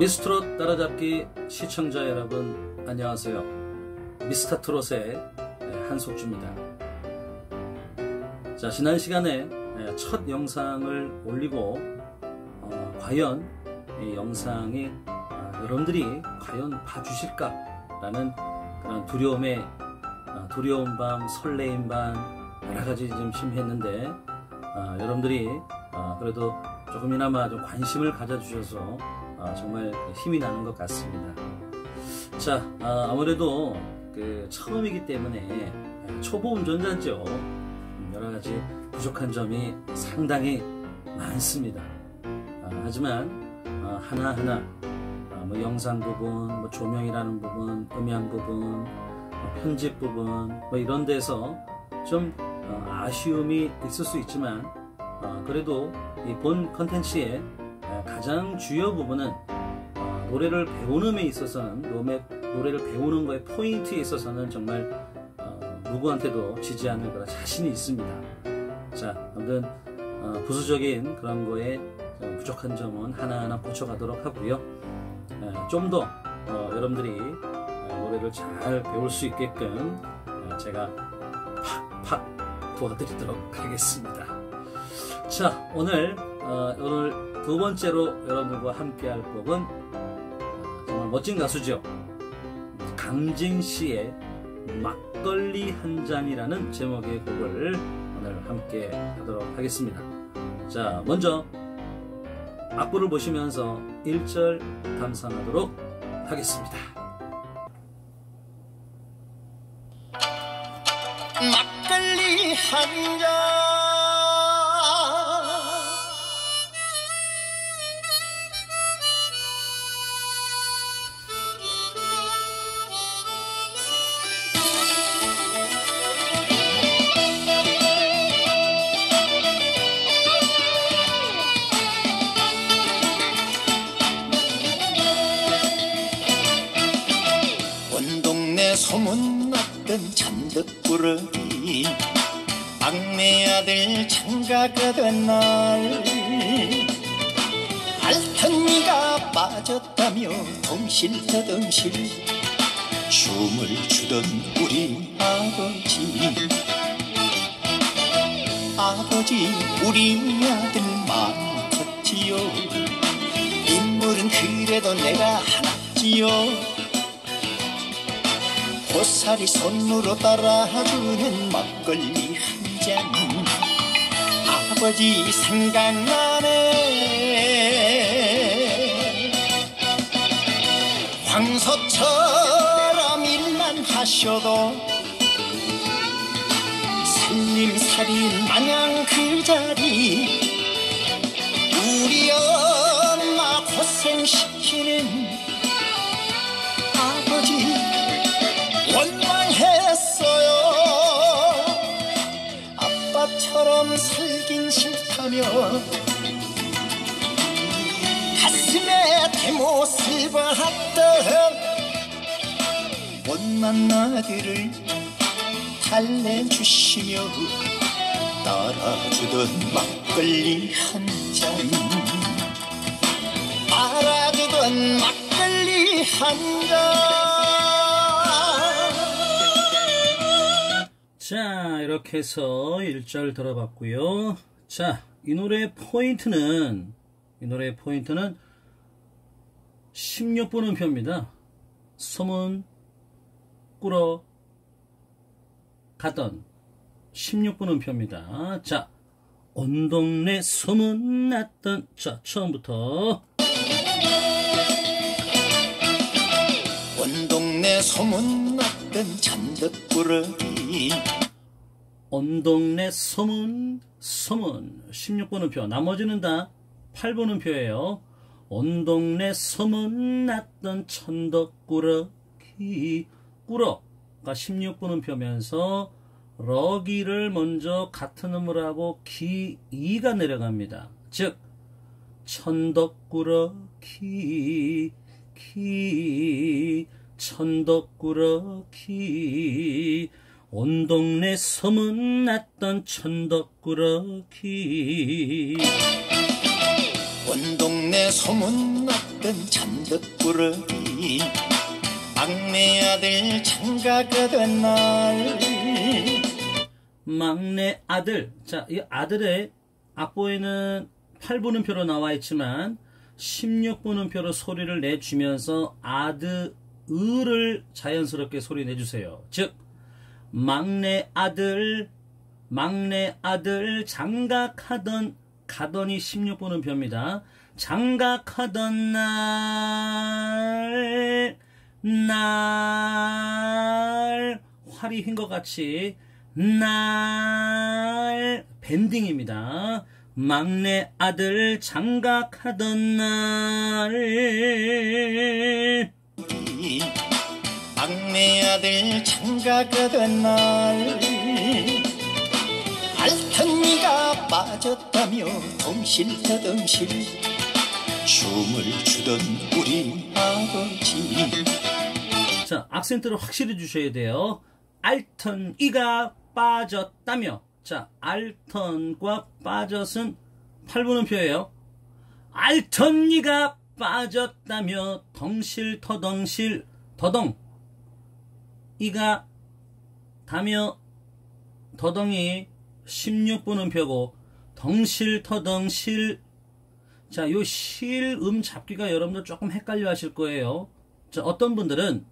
미스트롯 따라잡기 시청자 여러분 안녕하세요. 미스터 트롯의 한석주입니다. 자 지난 시간에 첫 영상을 올리고 어, 과연 이 영상이 어, 여러분들이 과연 봐주실까라는 그런 두려움에 어, 두려운 밤, 설레임 밤 여러 가지 좀 심했는데 어, 여러분들이 어, 그래도 조금이나마 좀 관심을 가져주셔서 어, 정말 힘이 나는 것 같습니다. 자, 어, 아무래도 그 처음이기 때문에 초보 운전자죠. 음, 여러 가지 부족한 점이 상당히 많습니다. 어, 하지만 어, 하나하나 어, 뭐 영상 부분, 뭐 조명이라는 부분, 음향 부분, 뭐 편집 부분 뭐 이런 데서 좀 어, 아쉬움이 있을 수 있지만 어, 그래도 이 본 컨텐츠의 가장 주요 부분은 어, 노래를 배우는 데 있어서는 노래, 노래를 배우는 거의 포인트에 있어서는 정말 어, 누구한테도 지지 않을 거라 자신이 있습니다. 자, 아무튼 어, 부수적인 그런 거에 부족한 점은 하나하나 고쳐가도록 하고요. 좀 더 여러분들이 노래를 잘 배울 수 있게끔 제가 팍팍 도와드리도록 하겠습니다. 자, 오늘 오늘 두 번째로 여러분들과 함께 할 곡은 정말 멋진 가수죠. 강진 씨의 막걸리 한 잔이라는 제목의 곡을 오늘 함께 하도록 하겠습니다. 자, 먼저 악보를 보시면서 1절 감상하도록 하겠습니다. 막걸리 한 잔. 빠졌다며 덩실더덩실. 춤을 추던 우리 아버지. 아버지 우리 아들 마음 컸지요. 인물은 그래도 내가 하나지요. 고사리 손으로 따라주는 막걸리 한 잔. 아버지 생각나 황소처럼 일만 하셔도 살림살이 마냥 그 자리. 우리 엄마 고생시키는 박던 못난 아들을 달래주시며 따라주던 막걸리 한 잔. 알아주던 막걸리 한잔. 자 이렇게 해서 1절 들어봤고요. 자 이 노래의 포인트는 이 노래의 포인트는 16분 음표입니다. 소문 꾸러 가던 16분 음표입니다. 자 온 동네 소문났던 자 처음부터. 온 동네 소문났던 잔득꾸러기 온 동네 소문 소문 16번음표. 나머지는 다 8번음표예요 온 동네 소문났던 천덕꾸러기. 꾸러가 16번음표면서 러기를 먼저 같은 음을 하고 기 2가 내려갑니다. 즉 천덕꾸러기 기 천덕꾸러기. 온 동네 소문났던 천덕꾸러기. 온 동네 소문났던 났던 잔뜩꾸러기 막내 아들 장가가 된날 막내 아들. 자, 이 아들의 악보에는 8분음표로 나와 있지만 16분음표로 소리를 내주면서 아드 을을 자연스럽게 소리 내주세요. 즉 막내 아들 막내 아들 장가하던 가더니 16분음표입니다. 장가하던 날, 날, 활이 휜 것 같이, 날, 밴딩입니다. 막내 아들 장가하던 날, 막내 아들 장가가 된날 알턴니가 빠졌다며 덩실터덩실 춤을 추던 우리 아버지 자, 악센트를 확실히 주셔야 돼요. 알턴 이가 빠졌다며. 자, 알턴과 빠졌은 8분음표예요. 알턴 이가 빠졌다며 덩실 터덩실 더덩 이가 다며 더덩이 16분음표고 덩실 터덩실 자, 요 실 음 잡기가 여러분들 조금 헷갈려 하실 거예요. 자, 어떤 분들은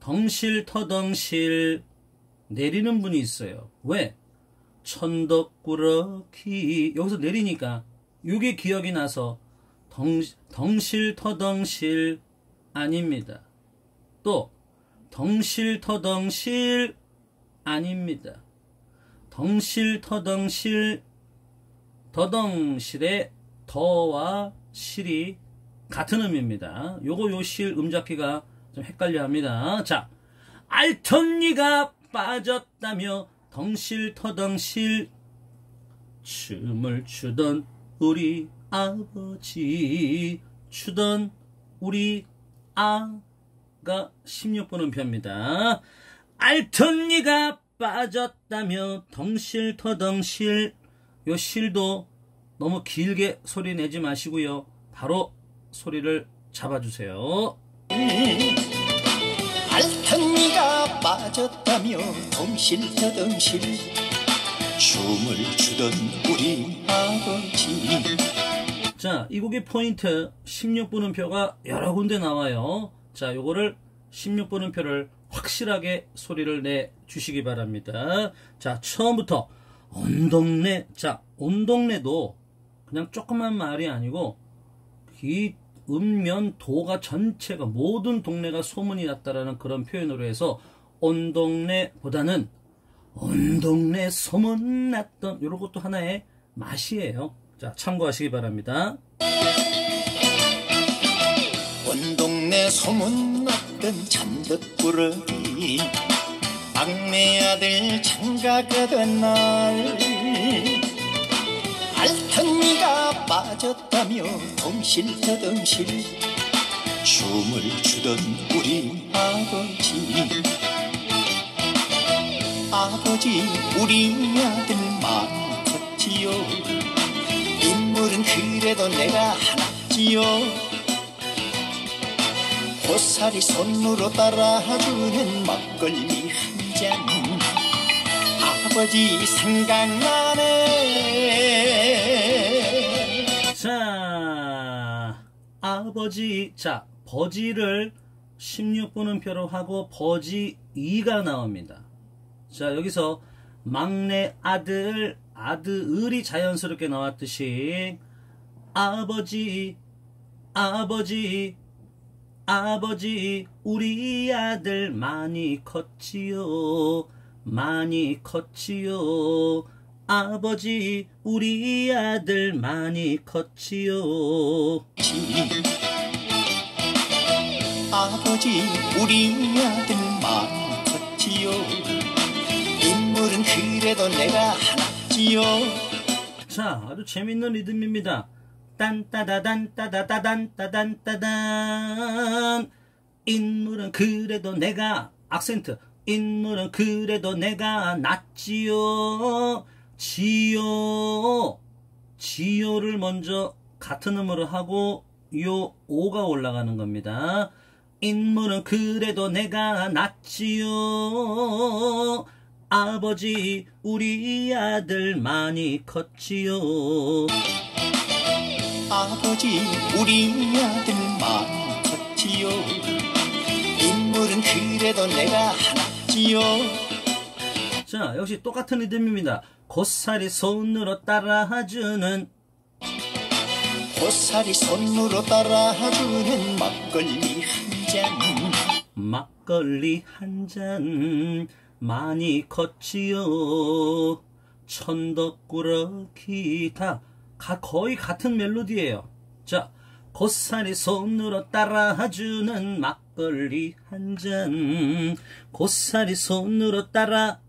덩실 터덩실 내리는 분이 있어요. 왜? 천덕꾸러기 여기서 내리니까 이게 기억이 나서 덩, 덩실 터덩실 아닙니다. 또 덩실 터덩실 아닙니다. 덩실 터덩실 더덩실의 더와 실이 같은 음입니다. 요거 요 실 음잡기가 좀 헷갈려 합니다. 자, 알턴 니가 빠졌다며 덩실 터덩실 춤을 추던 우리 아버지 추던 우리 아가 16번 음표입니다. 알턴 니가 빠졌다며 덩실 터덩실 요 실도 너무 길게 소리 내지 마시고요. 바로 소리를 잡아주세요. 알턴니가 빠졌다며 덩실터덩실 춤을 추던 우리 아버지 자, 이 곡의 포인트 16분음표가 여러 군데 나와요. 자, 요거를 16분음표를 확실하게 소리를 내 주시기 바랍니다. 자, 처음부터 온 동네. 자, 온 동네도 그냥 조그만 말이 아니고 이 읍면 도가 전체가 모든 동네가 소문이 났다라는 그런 표현으로 해서 온 동네보다는 온 동네 소문 났던 이런 것도 하나의 맛이에요. 자, 참고하시기 바랍니다. 온 동네 소문났던 잔뜩꾸러기 막내 아들 장가가 된 날 알턴니가 빠졌다며 덩실터덩실 춤을 추던 우리 아버지. 아버지 우리 아들 마음 컸지요. 인물은 그래도 내가 하나지요. 고사리 손으로 따라주는 막걸리 한 잔. 아버지 생각나네 아버지, 자, 버지를 16분음표로 하고 버지 2가 나옵니다. 자, 여기서 막내 아들, 아들이 자연스럽게 나왔듯이 아버지, 아버지, 아버지, 우리 아들 많이 컸지요. 많이 컸지요. 아버지, 우리 아들 많이 컸지요. 아버지 우리 아들 마음 컸지요. 인물은 그래도 내가 하나지요. 자, 아주 재밌는 리듬입니다. 딴따다단 따다다단 따단 따단. 인물은 그래도 내가 악센트. 인물은 그래도 내가 낫지요. 지요. 지요를 먼저 같은 음으로 하고 요 오가 올라가는 겁니다. 인물은 그래도 내가 낫지요. 아버지 우리 아들 많이 컸지요. 아버지 우리 아들 많이 컸지요 인물은 그래도 내가 하나지요 자 역시 똑같은 리듬입니다. 고사리 손으로 따라주는 고사리 손으로 따라주는 막걸리 한 잔 막걸리 한 잔 많이 컸지요. 천덕꾸러기 다 가- 거의 같은 멜로디예요. 자, 고사리 손으로 따라주는 막걸리 한 잔. 고사리 손으로 따라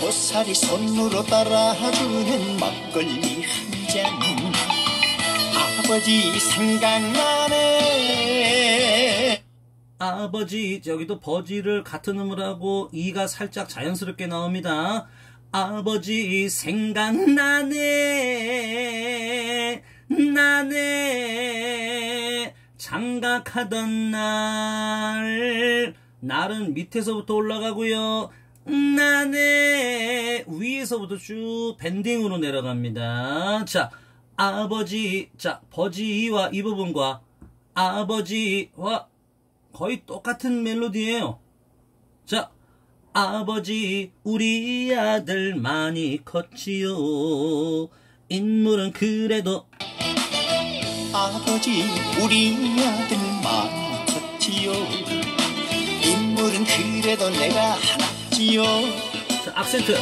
고사리 손으로 따라주는 막걸리 한 잔 아버지 생각나네 아버지 여기도 버지를 같은 음을 하고 이가 살짝 자연스럽게 나옵니다. 아버지 생각나네 나네 장각하던 날 날은 밑에서부터 올라가고요. 나네 위에서부터 쭉 밴딩으로 내려갑니다. 자 아버지 자 버지와 이 부분과 아버지와 거의 똑같은 멜로디예요. 자, 아버지 우리 아들 많이 컸지요. 인물은 그래도 아버지 우리 아들 많이 컸지요. 인물은 그래도 내가 하나지요. 자, 악센트.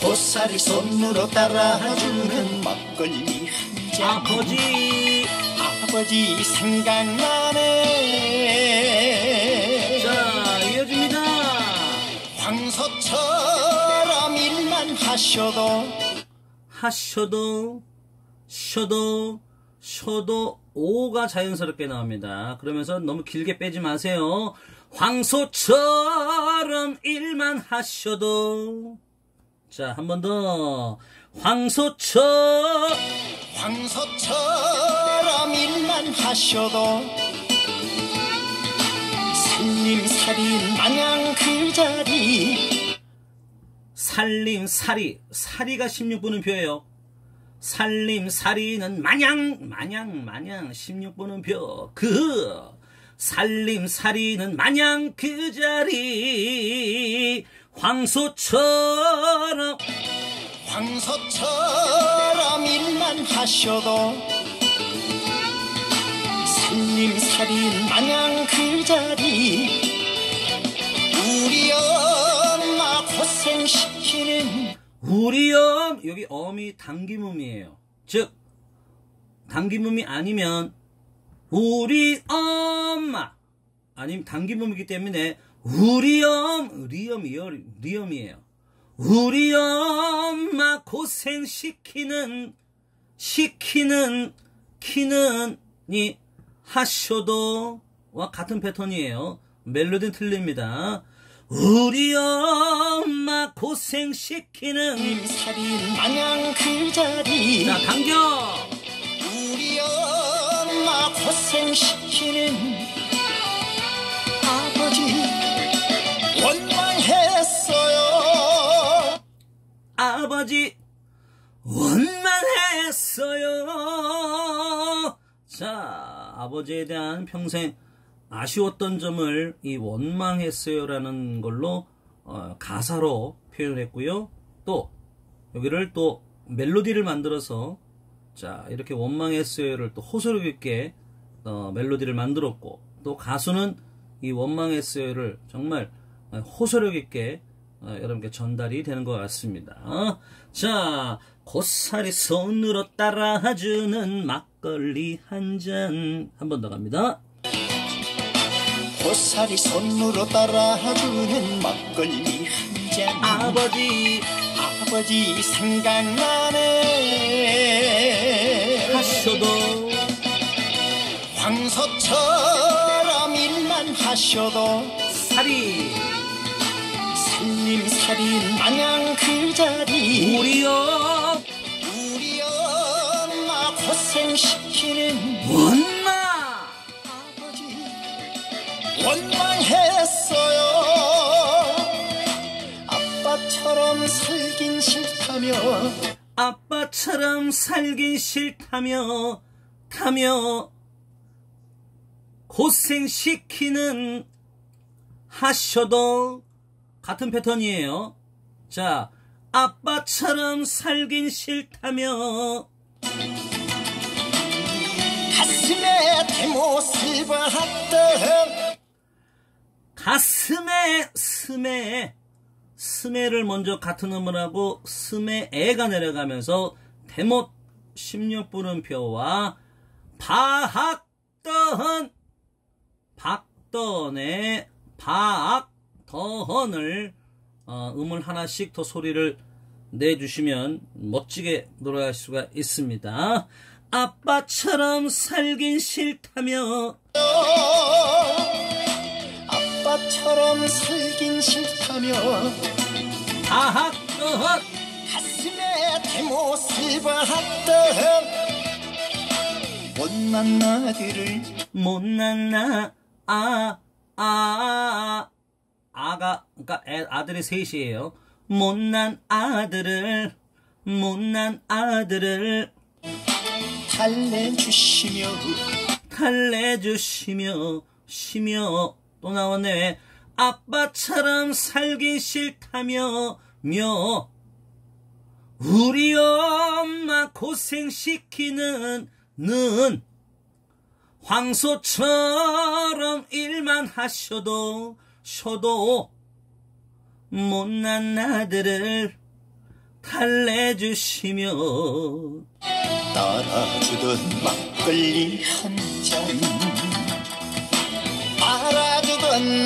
고사리 손으로 따라주는 막걸리 한 잔. 아버지. 아버지 생각나네 하셔도 하셔도 쉬어도 쉬어도 오가 자연스럽게 나옵니다. 그러면서 너무 길게 빼지 마세요. 황소처럼 일만 하셔도 자, 한 번 더. 황소처 황소처럼 일만 하셔도 살림살이 마냥 그 자리 살림살이 살이가 16분음표예요. 살림살이는 마냥 마냥 마냥 16분음표. 그 살림살이는 마냥 그 자리. 황소처럼. 황소처럼 일만 하셔도 살림살이 마냥 그 자리. 우리 엄 마 고생시키는 우리 엄 여기 엄이 당김음이에요. 즉 당김음이 아니면 우리 엄마 아니면 당김음이기 때문에 우리 엄 리엄이요 리엄이에요. 우리 엄마 고생시키는 시키는 키는 이 하셔도와 같은 패턴이에요. 멜로디는 틀립니다. 우리 엄마 고생시키는 살이 마냥 그 자리. 자 당겨. 우리 엄마 고생시키는 아버지 원망했어요. 아버지 원망했어요. 자 아버지에 대한 평생 아쉬웠던 점을 이 원망했어요라는 걸로 어, 가사로 표현했고요. 또 여기를 또 멜로디를 만들어서 자 이렇게 원망했어요를 또 호소력 있게 어, 멜로디를 만들었고 또 가수는 이 원망했어요를 정말 어, 호소력 있게 어, 여러분께 전달이 되는 것 같습니다. 어? 자 고사리 손으로 따라주는 막걸리 한 잔 한 번 더 갑니다. 고사리 손으로 따라주는 막걸리 한 잔. 아버지. 아버지 생각나네. 하셔도. 황소처럼 일만 하셔도 살이 살림살이 마냥 그 자리. 우리 엄. 우리 엄마 고생시키는 원 원망했어요. 아빠처럼 살긴 싫다며. 아빠처럼 살긴 싫다며 타며 고생시키는 하셔도 같은 패턴이에요. 자, 아빠처럼 살긴 싫다며. 가슴에 대못을 봤던 가슴에 스매 스매를 먼저 같은 음을 하고 스매 애가 내려가면서 대못 16분음표와 바학던 박던의 바악더헌을 어, 음을 하나씩 더 소리를 내주시면 멋지게 노래할 수가 있습니다. 아빠처럼 살긴 싫다며 아빠처럼 살긴 싫다며 바학더헌 가슴에 대못을 봤던 못난 아들을 못난 나, 아, 아, 아가, 그니까 아들이 셋이에요. 못난 아들을, 못난 아들을 달래주시며 달래주시며, 시며, 또 나왔네. 아빠처럼 살기 싫다며, 며. 우리 엄마 고생시키는, 는, 황소처럼 일만 하셔도 쇼도 못난 아들을 달래주시며 따라주던 막걸리 한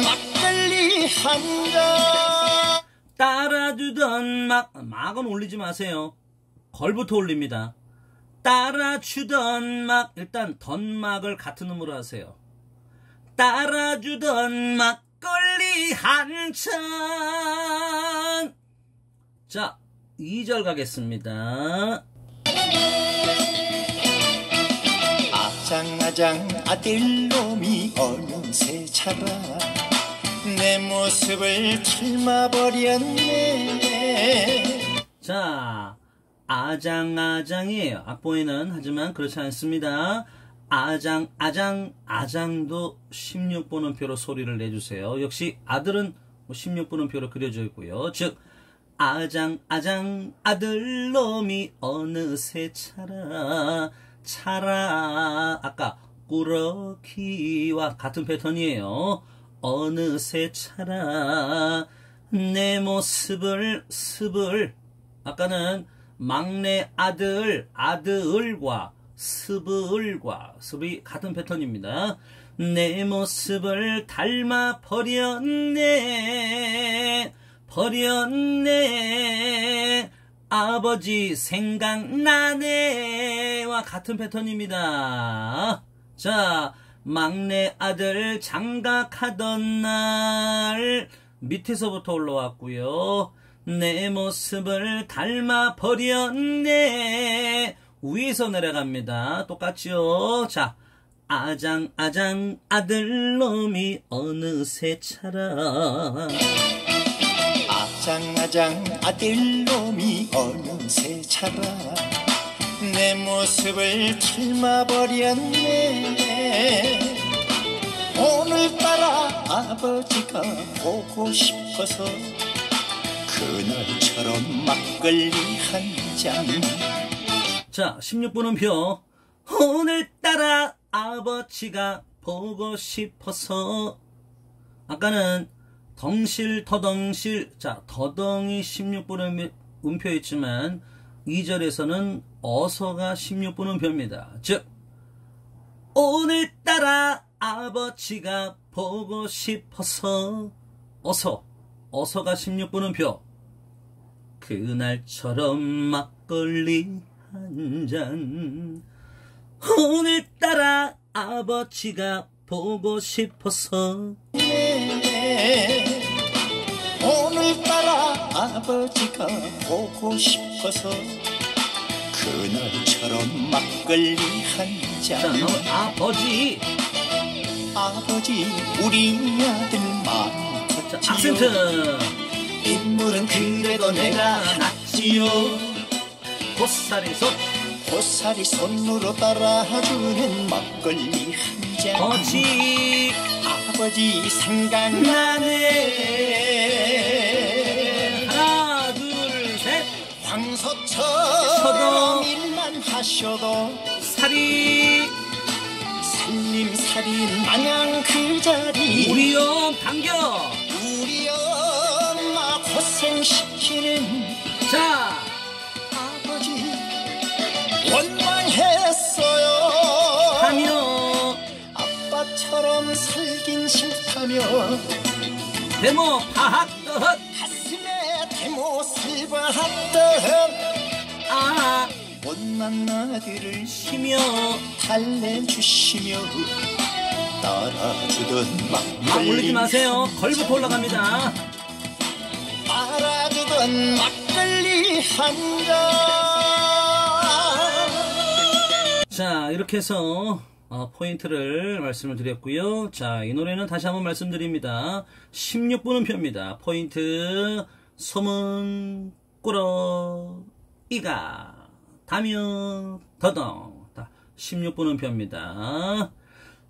막걸리 한잔 따라주던 막 막은 올리지 마세요. 걸부터 올립니다. 따라주던 막 일단 던막을 같은 음으로 하세요. 따라주던 막걸리 한잔 자 2절 가겠습니다 아장아장 아들 놈이 어느새 자라 내 모습을 닮아버렸네 자, 아장아장이에요. 악보에는 하지만 그렇지 않습니다. 아장, 아장, 아장도 16번음표로 소리를 내주세요. 역시 아들은 16번음표로 그려져 있고요. 즉, 아장, 아장, 아들놈이 어느새 차라, 차라. 아까 꾸러기와 같은 패턴이에요. 어느새 차라, 내 모습을, 습을, 아까는 막내 아들, 아들과 습을과 습이 같은 패턴입니다. 내 모습을 닮아 버렸네, 버렸네, 아버지 생각나네와 같은 패턴입니다. 자, 막내 아들 장가가던 날 밑에서부터 올라왔고요. 내 모습을 닮아 버렸네. 위에서 내려갑니다. 똑같죠? 자, 아장, 아장, 아들놈이 어느새 차라. 아장 아장 아들놈이 어느새 자라 내 모습을 닮아버렸네 오늘따라 아버지가 보고 싶어서 그날처럼 막걸리 한잔 자, 16분음표. 오늘따라 아버지가 보고 싶어서. 아까는 덩실, 더덩실. 자, 더덩이 16분음 음표였지만, 2절에서는 어서가 16분음표입니다. 즉, 오늘따라 아버지가 보고 싶어서. 어서. 어서가 16분음표. 그날처럼 막걸리 한 잔. 오늘따라 아버지가 보고 싶어서. 오늘따라 아버지가 보고 싶어서 그날처럼 막걸리 한 자, 잔 나오 아버지. 아버지 우리 아들 마음 자, 악센트. 인물은 그래도 내가 낫지요 보살이 솥. 보살이 손으로 따라주는 막걸리 한잔 거지. 아버지 생각나네 황소처럼 일만 하셔도 살이. 살림살이 마냥 그 자리 우리 엄 당겨. 우리 엄마 고생시키는 자, 아버지 원망했어요 하며. 아빠처럼 살긴 싫다며 뜻. 가슴에 받던 아, 못난 아들을 쉬며. 달래주시며 따라주던 막 막걸리 올리지 마세요. 걸부터 올라갑니다. 따라주던 막걸리 한잔 자, 이렇게 해서 어, 포인트를 말씀을 드렸고요. 자, 이 노래는 다시 한번 말씀드립니다. 16분 음표입니다. 포인트 소문 꾸러 이가 다면 더덩 16분 음표입니다.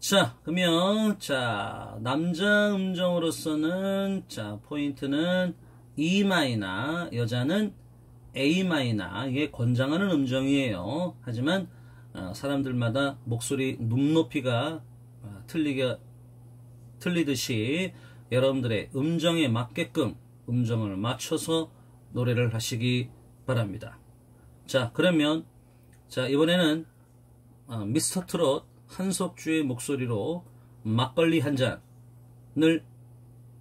자, 그러면 자 남자 음정으로서는 자 포인트는 E 마이나 여자는 A 마이나 이게 권장하는 음정이에요. 하지만 어, 사람들마다 목소리 눈높이가 어, 틀리게 틀리듯이 여러분들의 음정에 맞게끔 음정을 맞춰서 노래를 하시기 바랍니다. 자, 그러면 자 이번에는 어, 미스터 트롯 한석주의 목소리로 막걸리 한 잔을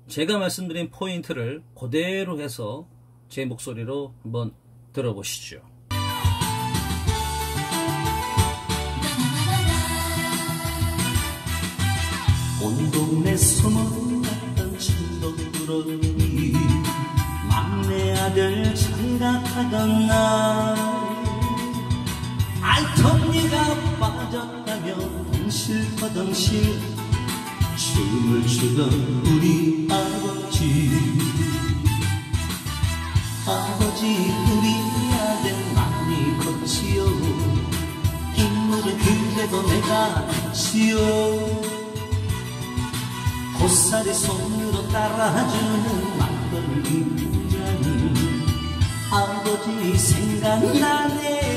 제가 말씀드린 포인트를 그대로 해서 제 목소리로 한번 들어보시죠. 온 동네 소문 장가하던 날 알톱니가 빠졌다며 덩실퍼덩실 춤을 추던 우리 아버지. 아버지 우리 아들 많이 컸지요. 인물은 그래도 내가 낫지요. 고사리 손으로 따라주는 막걸리 아버지 생각나네?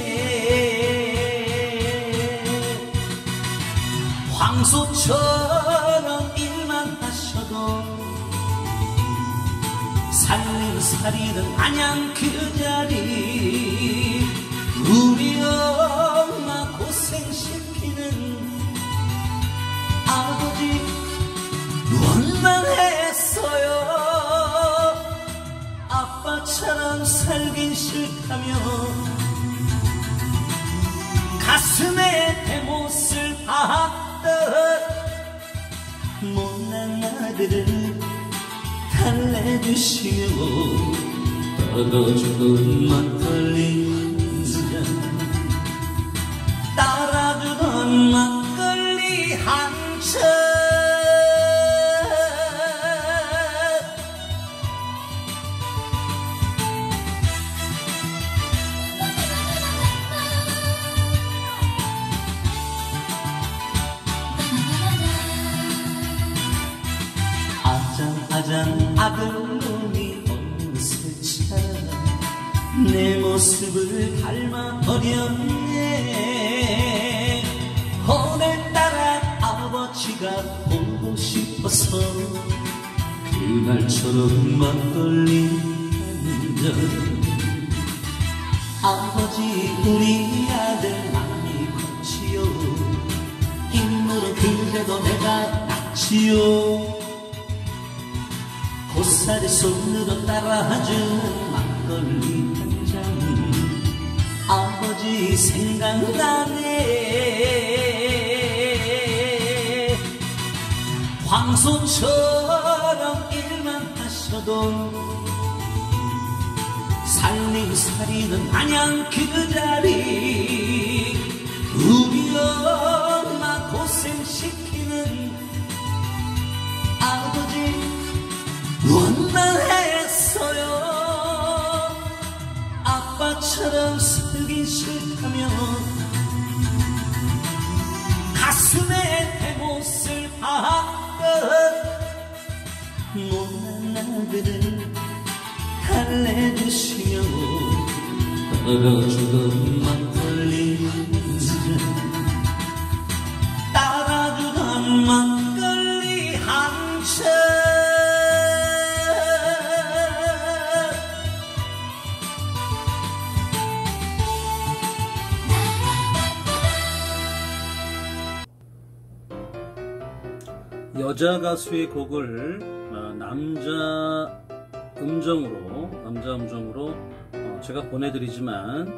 황소처럼 일만 하셔도 살림살이는 마냥 그 자리. 우리 엄마 고생시키는 아버지 원망했 아빠처럼 살긴 싫다며 가슴에 대못을 박듯 못난 아들을 달래주시며 떨어주던 막걸리 한잔 따라주던 막걸리 내 모습을 닮아버렸네. 오늘따라 아버지가 보고 싶어서 그날처럼 막걸리 한잔 아버지 우리 아들 많이 컸지요. 인물은 그래도 내가 낫지요. 고사리 손으로 따라주는 막걸리 아버지 생각나네. 황소처럼 일만 하셔도 살림살이는 마냥 그 자리. 우리 엄마 고생시키는 아버지 원망했어요 아빠처럼 살기 싫다면 가슴에 대못을 박은 못난 아들을 달래주시며 따라주던 막 여자 가수의 곡을 어, 남자 음정으로 남자 음정으로 어, 제가 보내드리지만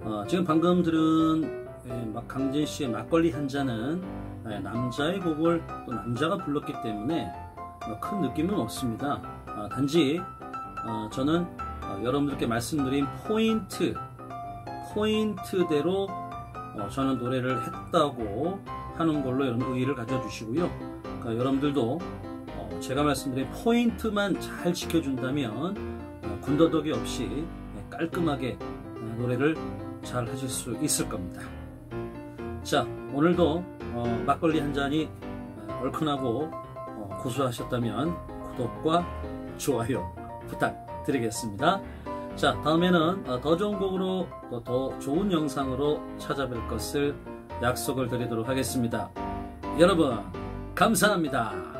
어, 지금 방금 들은 예, 막 강진 씨의 막걸리 한 잔은 예, 남자의 곡을 또 남자가 불렀기 때문에 어, 큰 느낌은 없습니다. 어, 단지 어, 저는 어, 여러분들께 말씀드린 포인트 포인트대로 어, 저는 노래를 했다고 하는 걸로 여러분 의의를 가져주시고요. 그러니까 여러분들도 어, 제가 말씀드린 포인트만 잘 지켜준다면 어, 군더더기 없이 네, 깔끔하게 어, 노래를 잘 하실 수 있을 겁니다. 자, 오늘도 어, 막걸리 한 잔이 어, 얼큰하고 어, 고소하셨다면 구독과 좋아요 부탁드리겠습니다. 자, 다음에는 어, 더 좋은 곡으로 또더 좋은 영상으로 찾아뵐 것을 약속을 드리도록 하겠습니다. 여러분, 감사합니다.